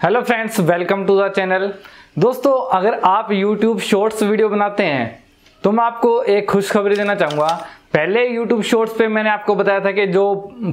Hello friends welcome to the channel दोस्तों, अगर आप यूट्यूब शॉर्ट्स वीडियो बनाते हैं तो मैं आपको एक खुशखबरी देना चाहूँगा। पहले यूट्यूब शॉर्ट्स पे मैंने आपको बताया था कि जो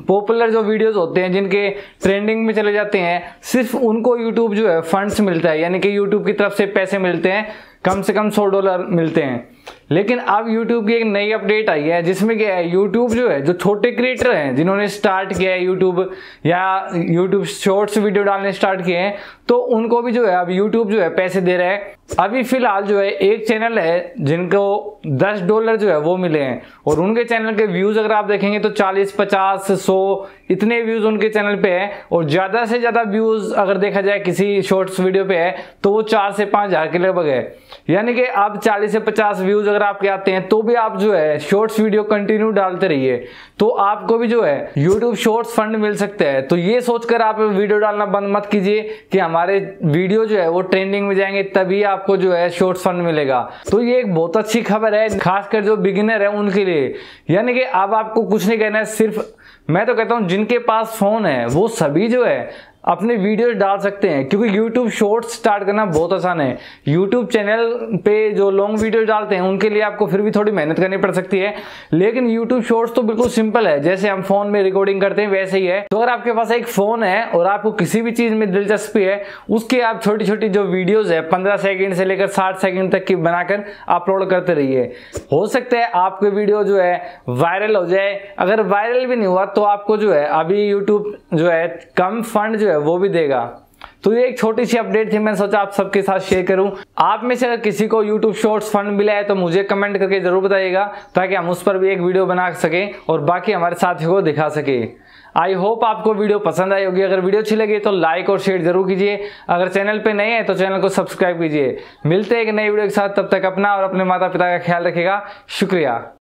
पॉपुलर जो वीडियोस होते हैं, जिनके ट्रेंडिंग में चले जाते हैं, सिर्फ़ उनको यूट्यूब जो है फंड्स मिलता है। यानी कि यूट्यूब की तरफ़ से पैसे मिलते हैं, कम से कम सौ डॉलर मिलते हैं। लेकिन अब YouTube की एक नई अपडेट आई है, जिसमें क्या है, YouTube जो है, जो छोटे क्रिएटर हैं, जिन्होंने स्टार्ट किया है YouTube, या YouTube शॉर्ट्स वीडियो डालने स्टार्ट किए हैं तो उनको भी जो है, अब YouTube जो है, पैसे दे रहा है। अभी फ़िलहाल जो है, एक चैनल है, जिनको 10 डॉलर जो है, वो मिले हैं। और उनके चैनल के व्यूज़ अगर आप देखेंगे तो 40 50 100 इतने व्यूज़ उनके चैनल पे है और ज़्यादा से ज़्यादा व्यूज़ अगर देखा जाए किसी शॉर्ट्स वीडियो पे है तो वो चार से पाँच हज़ार के लगभग है। यानी कि आप 40 से 50 व्यूज़ अगर आपके आते हैं तो भी आप जो है शॉर्ट्स वीडियो कंटिन्यू डालते रहिए। तो आपको भी जो है यूट्यूब शॉर्ट्स फंड मिल सकते हैं। तो ये सोचकर आप वीडियो डालना बंद मत कीजिए कि हमारे वीडियो जो है वो ट्रेंडिंग में जाएँगे, तभी आपको जो है शॉर्ट्स फंड मिलेगा। तो ये एक बहुत अच्छी खबर है, खासकर जो बिगिनर है उनके लिए। यानी कि अब आपको कुछ नहीं कहना है, सिर्फ़ मैं तो कहता हूँ जिनके पास फ़ोन है वो सभी जो है अपने वीडियो डाल सकते हैं, क्योंकि YouTube शॉर्ट्स स्टार्ट करना बहुत आसान है। YouTube चैनल पे जो लॉन्ग वीडियो डालते हैं, उनके लिए आपको फिर भी थोड़ी मेहनत करनी पड़ सकती है। लेकिन YouTube शॉर्ट्स तो बिल्कुल सिंपल है, जैसे हम फ़ोन में रिकॉर्डिंग करते हैं, वैसे ही है। तो अगर आपके पास एक फ़ोन है और आपको किसी भी चीज़ में दिलचस्पी है, उसके आप छोटी छोटी जो वीडियोज़ है, पंद्रह सेकेंड से लेकर साठ सेकेंड तक की बनाकर अपलोड करते रहिए। हो सकता है आपके वीडियो जो है वायरल हो जाए। अगर वायरल भी नहीं हुआ तो आपको जो है, अभी यूट्यूब जो है, कम फंड जो है वो भी देगा। तो ये एक छोटी सी अपडेट थी मैंने सोचा आप सबके साथ शेयर करूँ। आप में से अगर किसी को YouTube शॉर्ट्स फंड मिला है तो मुझे कमेंट करके ज़रूर बताइएगा, ताकि हम उस पर भी एक वीडियो बना सके और बाकी हमारे साथियों को दिखा सके। आई होप आपको वीडियो पसंद आई होगी। अगर वीडियो अच्छी लगी तो लाइक और शेयर ज़रूर कीजिए। अगर चैनल पे नए हैं तो चैनल को सब्सक्राइब कीजिए। मिलते हैं एक नई वीडियो के साथ। तब तक अपना और अपने माता पिता का ख्याल रखेगा शुक्रिया।